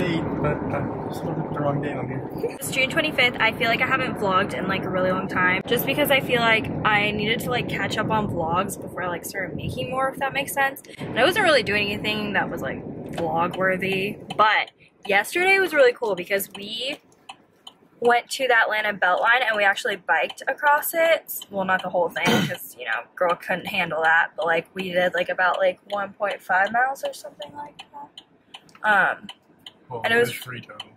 date, but uh, I just looked at the wrong date on here. It's June 25th. I feel like I haven't vlogged in like a really long time just because I feel like I needed to like catch up on vlogs before I like started making more if that makes sense. And I wasn't really doing anything that was like vlog worthy, but yesterday was really cool because we went to the Atlanta Beltline and we actually biked across it. Well, not the whole thing because, you know, girl couldn't handle that, but like we did like about like 1.5 miles or something like that. Um, Well, And it was- free total.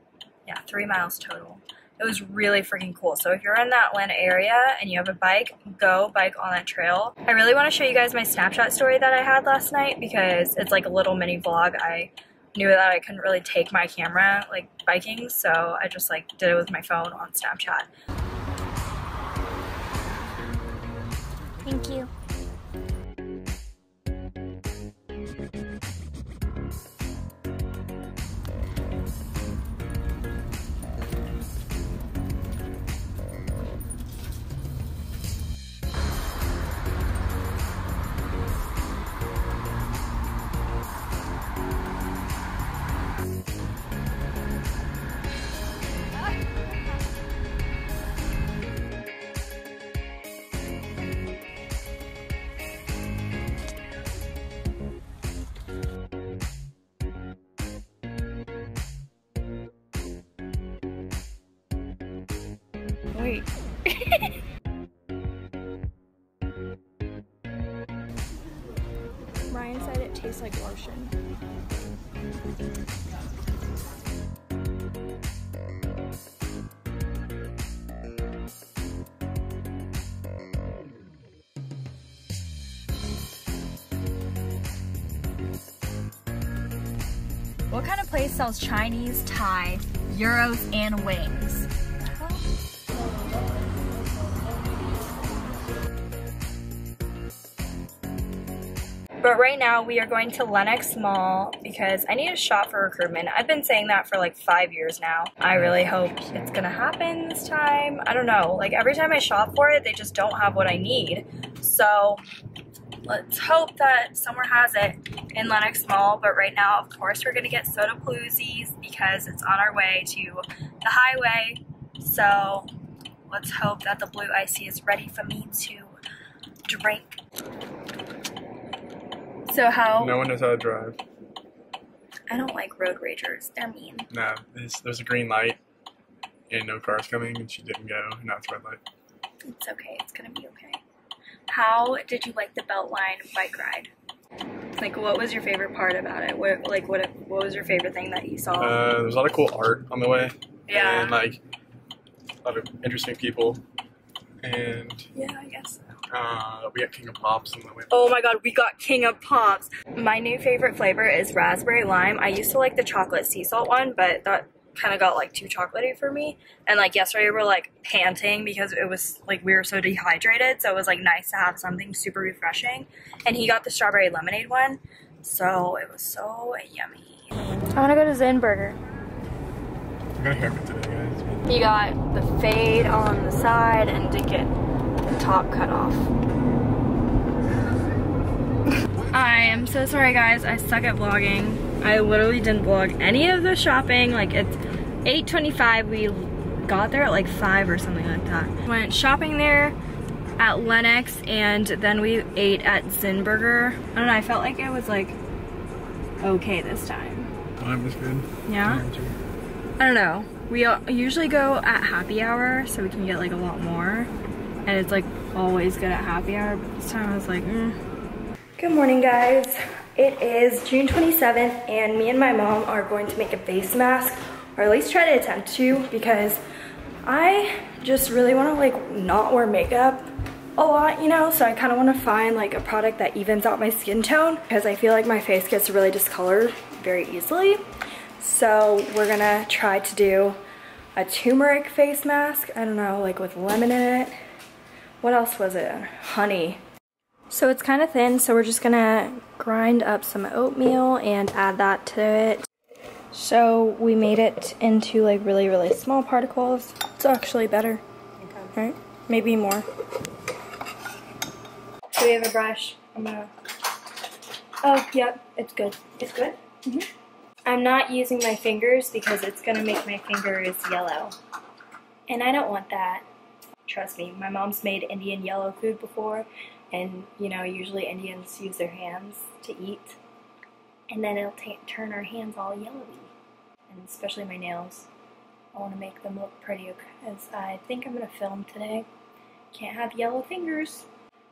yeah, three miles total. It was really freaking cool. So if you're in that Atlanta area and you have a bike, go bike on that trail. I really want to show you guys my Snapchat story that I had last night because it's like a little mini vlog. I knew that I couldn't really take my camera like biking, so I just like did it with my phone on Snapchat. Thank you. Tastes like lotion. What kind of place sells Chinese, Thai, gyros, and wings? Right now we are going to Lenox Mall because I need a shop for recruitment. I've been saying that for like five years now. I really hope it's gonna happen this time. I don't know. Like every time I shop for it, they just don't have what I need. So let's hope that somewhere has it in Lenox Mall. But right now, of course, we're gonna get soda paloozies because it's on our way to the highway. So let's hope that the blue icy is ready for me to drink. So how? No one knows how to drive. I don't like road ragers. They're mean. No, there's, there's a green light and no cars coming, and she didn't go, and now it's red light. It's okay. It's gonna be okay. How did you like the Beltline bike ride? Like, what was your favorite part about it? What, like, what, what was your favorite thing that you saw? Uh, there's a lot of cool art on the way, yeah. and like a lot of interesting people, and yeah, I guess. so. Uh, we got King of Pops on the way. Oh my god, we got King of Pops. My new favorite flavor is raspberry lime. I used to like the chocolate sea salt one, but that kind of got like too chocolatey for me. And like yesterday we were like panting because it was like we were so dehydrated, so it was like nice to have something super refreshing. And he got the strawberry lemonade one, so it was so yummy. I want to go to Zinburger. I got a haircut today, guys. He got the fade on the side and did get the top cut off. I am so sorry guys, I suck at vlogging. I literally didn't vlog any of the shopping. Like it's 8.25, we got there at like 5 or something like that. Went shopping there at Lenox and then we ate at Zinburger. I don't know, I felt like it was like okay this time. Mine was good. Yeah? I don't know. We uh, usually go at happy hour so we can get like a lot more. And it's like always good at happy hour, but this time I was like, mm. Good morning guys. It is June 27th and me and my mom are going to make a face mask or at least try to attempt to because I just really want to like not wear makeup a lot, you know? So I kind of want to find like a product that evens out my skin tone because I feel like my face gets really discolored very easily. So we're gonna try to do a turmeric face mask. I don't know, like with lemon in it. What else was it? Honey. So it's kind of thin, so we're just gonna grind up some oatmeal and add that to it. So we made it into like really, really small particles. It's actually better. Okay. Right? Maybe more. Do we have a brush? I'm gonna. Oh, yep, it's good. It's good? Mm-hmm. I I'm not using my fingers because it's gonna make my fingers yellow. And I don't want that. Trust me, my mom's made Indian yellow food before, and you know, usually Indians use their hands to eat. And then it'll turn our hands all yellowy. And especially my nails. I want to make them look pretty because I think I'm going to film today. Can't have yellow fingers.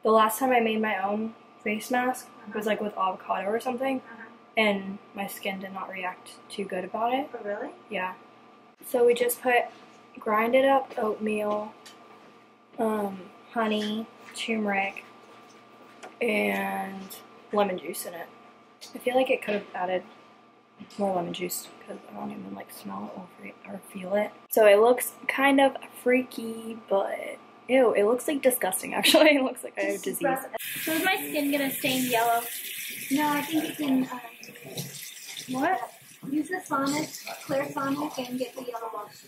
The last time I made my own face mask uh-huh. was like with avocado or something. Uh-huh. And my skin did not react too good about it. Oh, really? Yeah. So we just put grinded up oatmeal, um, honey, turmeric, and lemon juice in it. I feel like it could have added more lemon juice because I don't even like smell it or, feel it. So it looks kind of freaky, but ew, it looks like disgusting actually. It looks like I have disease. So is my skin gonna stain yellow? No, I think you can. Uh, what? Use the Sonic, Clarisonic, and get the yellow off.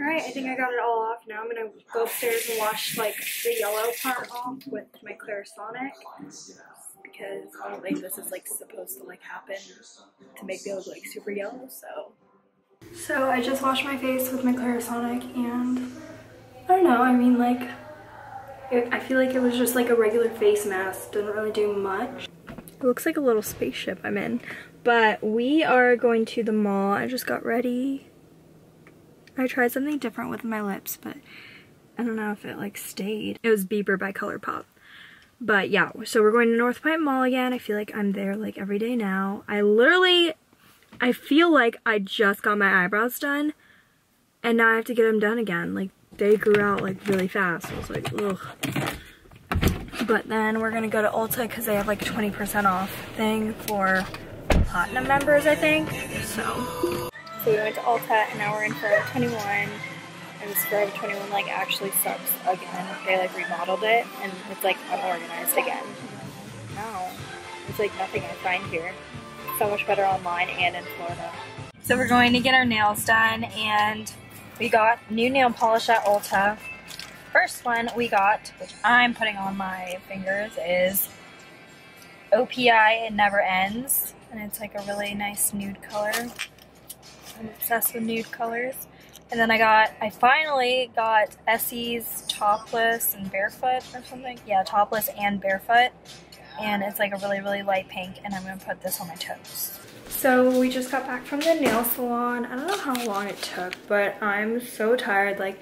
Alright, I think I got it all off. Now I'm gonna go upstairs and wash like the yellow part off with my Clarisonic because I don't think this is like supposed to like happen to make me look like super yellow, so. So I just washed my face with my Clarisonic and I don't know, I mean like, it, I feel like it was just like a regular face mask, didn't really do much. It looks like a little spaceship I'm in, but we are going to the mall. I just got ready. I tried something different with my lips, but I don't know if it like stayed. It was Beeper by ColourPop. But yeah, so we're going to North Point Mall again. I feel like I'm there like every day now. I literally, I feel like I just got my eyebrows done and now I have to get them done again. Like they grew out like really fast. I was like, ugh. But then we're gonna go to Ulta because they have like 20% off thing for Platinum members, I think. So, so we went to Ulta and now we're in Forever 21 and this Forever 21 like actually sucks again. They like remodeled it and it's like unorganized again. No, it's like nothing I find here. So much better online and in Florida. So we're going to get our nails done and we got new nail polish at Ulta. First one we got, which I'm putting on my fingers, is OPI It Never Ends. And it's like a really nice nude color. I'm obsessed with nude colors. And then I got, I finally got Essie's Topless and Barefoot or something. Yeah, Topless and Barefoot. And it's like a really, really light pink. And I'm to put this on my toes. So we just got back from the nail salon. I don't know how long it took, but I'm so tired. Like,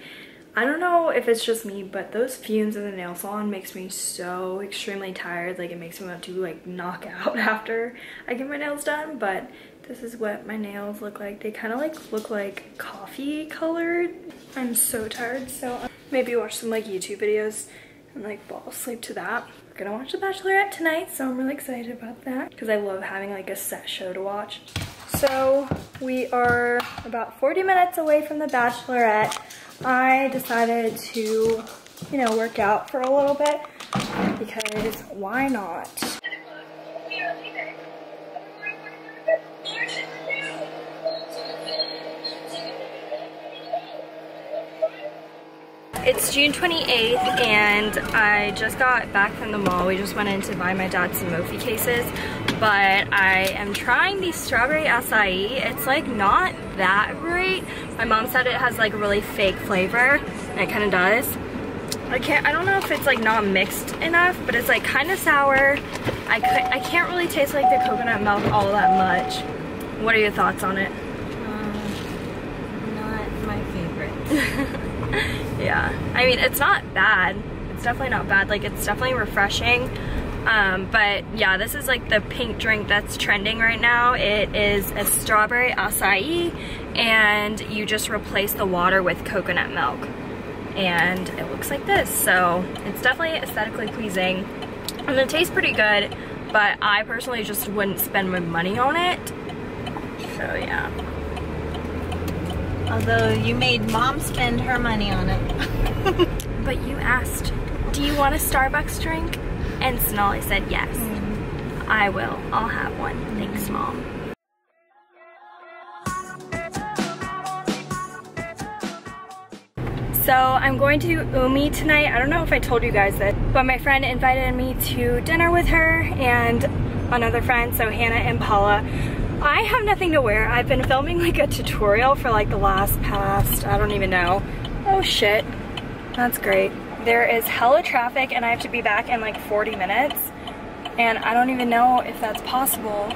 I don't know if it's just me, but those fumes in the nail salon makes me so extremely tired. Like, it makes me want to, like, knock out after I get my nails done. But this is what my nails look like. They kind of like look like coffee colored. I'm so tired, so maybe watch some like YouTube videos and like fall asleep to that. We're gonna watch The Bachelorette tonight, so I'm really excited about that because I love having like a set show to watch. So we are about 40 minutes away from The Bachelorette. I decided to, you know, work out for a little bit because why not? It's June 28th and I just got back from the mall. We just went in to buy my dad some Mophie cases. But I am trying the strawberry acai. It's like not that great. My mom said it has like a really fake flavor and it kind of does. I can't, I don't know if it's like not mixed enough, but it's like kind of sour. I, I can't really taste like the coconut milk all that much. What are your thoughts on it? Um, not my favorite. yeah i mean it's not bad. It's definitely not bad. Like it's definitely refreshing. Um, but yeah this is like the pink drink that's trending right now. It is a strawberry acai and you just replace the water with coconut milk. And it looks like this. So it's definitely aesthetically pleasing. And it tastes pretty good but I personally just wouldn't spend my money on it. So yeah Although you made mom spend her money on it. but you asked, do you want a Starbucks drink? And Sonali said yes. Mm. I will. I'll have one. Thanks, mom. So I'm going to Umi tonight. I don't know if I told you guys that, but my friend invited me to dinner with her and another friend, so Hannah and Paula. I have nothing to wear. I've been filming like a tutorial for like the last past, I don't even know. Oh shit, that's great. There is hella traffic and I have to be back in like 40 minutes. And I don't even know if that's possible.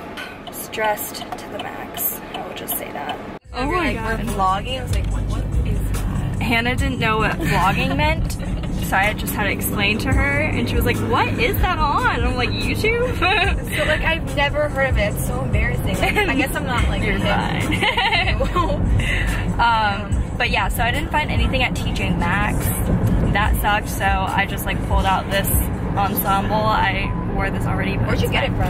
Stressed to the max, I will just say that. Oh my god. We're vlogging. I was like, what is that? Hannah didn't know what vlogging meant, I just had to explain to her, and she was like, what is that on? And I'm like, YouTube? So like I've never heard of it. It's so embarrassing. Like, I guess I'm not like You're fine. um, but yeah, so I didn't find anything at TJ Maxx. That sucked, so I just like pulled out this ensemble. I wore this already. Where'd you get it from?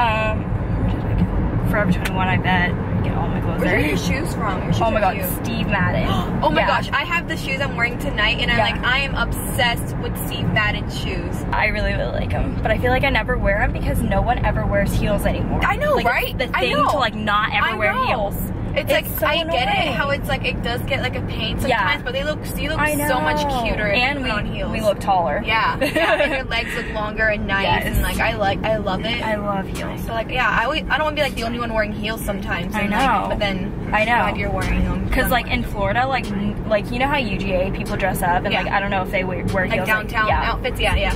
Um, where did I get it? Forever 21, I bet. My Where are your shoes from? Your shoes Oh my god. Steve Madden. Oh my Yeah. gosh, I have the shoes I'm wearing tonight, and I'm Yeah. like, I am obsessed with Steve Madden shoes. I really, really like them. But I feel like I never wear them because no one ever wears heels anymore. I know, Like, right? The I thing to like not ever wear heels. It's, It's like so I get it how it's like it does get like a pain sometimes, Yeah. but they look you look so much cuter and we, on heels. we look taller. yeah, yeah, and your legs look longer and nice, Yes. and like I like I love it. I love heels. so like yeah, I always, I don't want to be like the only one wearing heels sometimes. I know. Like, but then I know. glad you're wearing them Cause like in Florida, like like you know how UGA people dress up and Yeah. like I don't know if they wear, wear like heels downtown yeah. outfits. Yeah, yeah.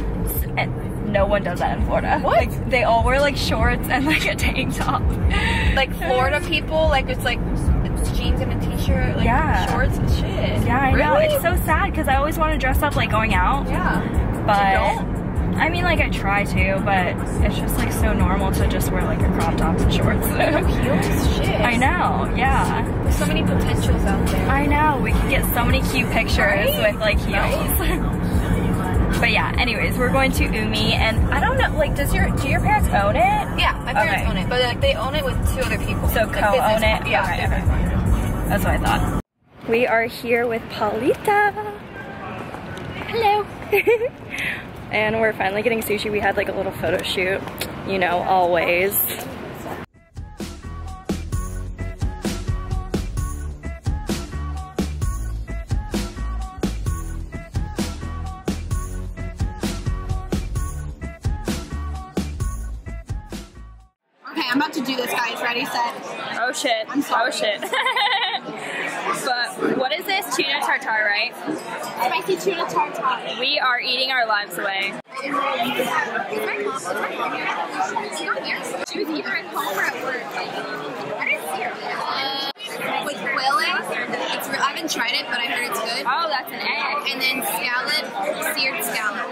And no one does that in Florida. What? Like they all wear like shorts and like a tank top. Like Florida people, like it's like it's jeans and a t-shirt, like Yeah. shorts and shit. Yeah, I know. Really? It's so sad because I always want to dress up like going out, yeah. but I mean like I try to, but it's just like so normal to just wear like a crop top and shorts. No heels, shit. I know. Yeah. There's so many potentials out there. I know. We can get so many cute pictures Right? with like heels. but yeah, anyways, we're going to Umi and I don't know, like does your do your parents own it? Yeah, my parents Okay. own it, but like they own it with two other people. So Like, co-own it? Yeah. Okay, okay. That's what I thought. We are here with Paulita. Hello. and we're finally getting sushi. We had like a little photo shoot, you know, always. Either at home or at work. I didn't see her. With eggs, it's I haven't tried it, but I heard it's good. Oh, that's an egg. And then scallop, seared scallop.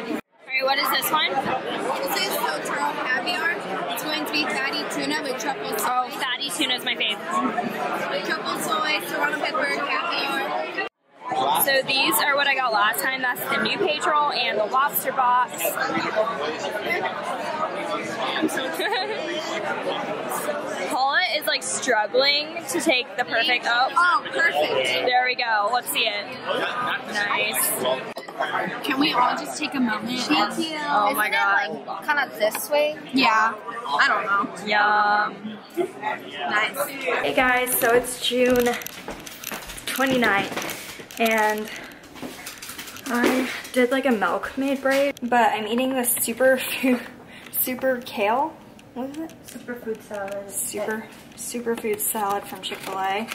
Alright, what is this one? This is Sotero caviar. It's going to be fatty tuna with truffle soy, Oh, fatty tuna is my favorite. truffle soy, serrano pepper, caviar. So these are what I got last time. That's the new page roll and the lobster box. Paula is like struggling to take the perfect. Oh, Oh, perfect. there we go. Let's see it. Nice. Can we all just take a moment? Thank you. Oh my god. Like kind of this way. Yeah. I don't know. Yum. Nice. Hey guys, so it's June 29th and I did like a milkmaid braid, but I'm eating this super super kale. What is it? Superfood salad. Super superfood salad from Chick-fil-A.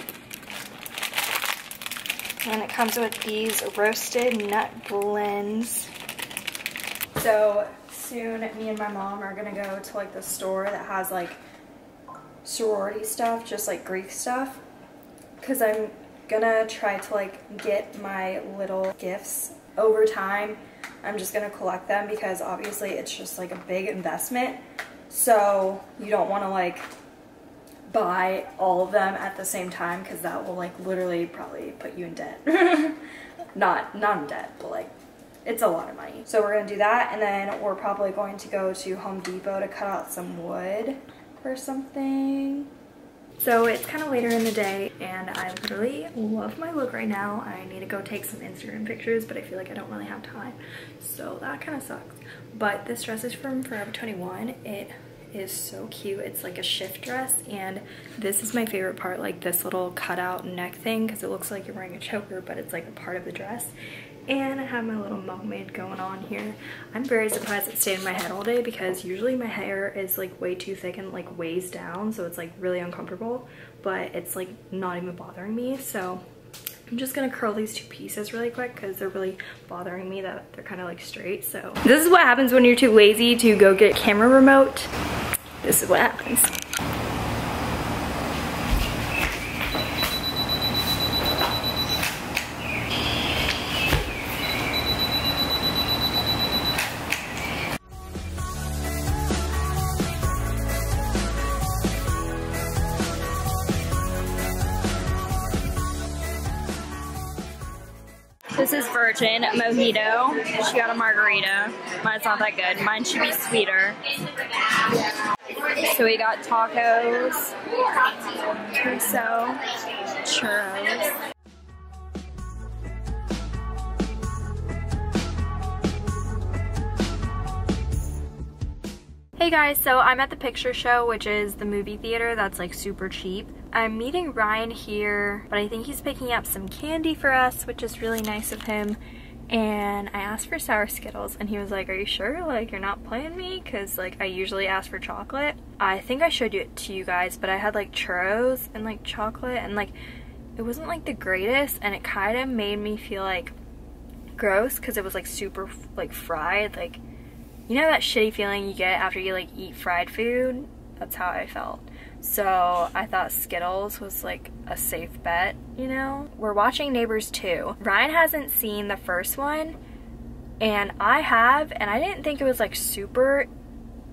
And it comes with these roasted nut blends. So soon me and my mom are gonna go to like the store that has like sorority stuff, just like Greek stuff. Cause I'm gonna try to like get my little gifts over time. I'm just gonna collect them because obviously it's just like a big investment. So you don't wanna like buy all of them at the same time because that will like literally probably put you in debt. not not in debt, but like it's a lot of money. So we're gonna do that and then we're probably going to go to Home Depot to cut out some wood or something. So it's kind of later in the day and I literally love my look right now. I need to go take some Instagram pictures, but I feel like I don't really have time. So that kind of sucks. But this dress is from Forever 21. It is so cute. It's like a shift dress and this is my favorite part, like this little cutout neck thing because it looks like you're wearing a choker, but it's like a part of the dress. And I have my little milkmaid going on here. I'm very surprised it stayed in my head all day because usually my hair is like way too thick and like weighs down so it's like really uncomfortable but it's like not even bothering me. So I'm just gonna curl these two pieces really quick because they're really bothering me that they're kind of like straight so. This is what happens when you're too lazy to go get camera remote. This is what happens This is Virgin Mojito. She got a margarita. Mine's not that good. Mine should be sweeter. So we got tacos, chorizo, churros. Hey guys, so I'm at the Picture Show, which is the movie theater that's like super cheap. I'm meeting Ryan here, but I think he's picking up some candy for us, which is really nice of him. And I asked for sour Skittles, and he was like, are you sure? Like, you're not playing me? Because, like, I usually ask for chocolate. I think I showed it to you guys, but I had, like, churros and, like, chocolate, and, like, it wasn't, like, the greatest, and it kind of made me feel, like, gross, because it was, like, super, like, fried, like, you know that shitty feeling you get after you like eat fried food? That's how I felt. So I thought Skittles was like a safe bet, you know? We're watching Neighbors 2. Ryan hasn't seen the first one and I have and I didn't think it was like super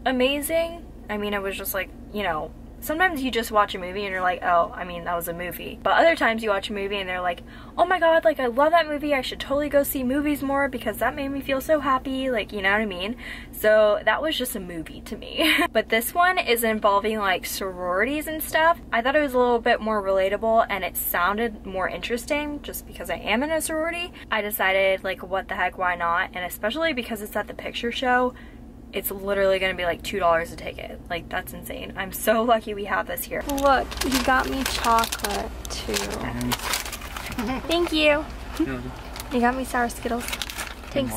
amazing. I mean, it was just like, you know, sometimes you just watch a movie and you're like, oh, I mean, that was a movie. But other times you watch a movie and they're like, oh my god, like, I love that movie. I should totally go see movies more because that made me feel so happy. Like, you know what I mean? So that was just a movie to me. but this one is involving like sororities and stuff. I thought it was a little bit more relatable and it sounded more interesting just because I am in a sorority. I decided like, what the heck, why not? And especially because it's at the picture show, it's literally gonna be like $2 a ticket. Like, that's insane. I'm so lucky we have this here. Look, you got me chocolate too. Thank you. You got me sour Skittles. Thanks.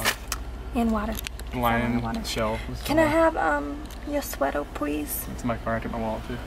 And water. Lion water. shell. Can I have um your sweater, please? It's my car. I took my wallet too.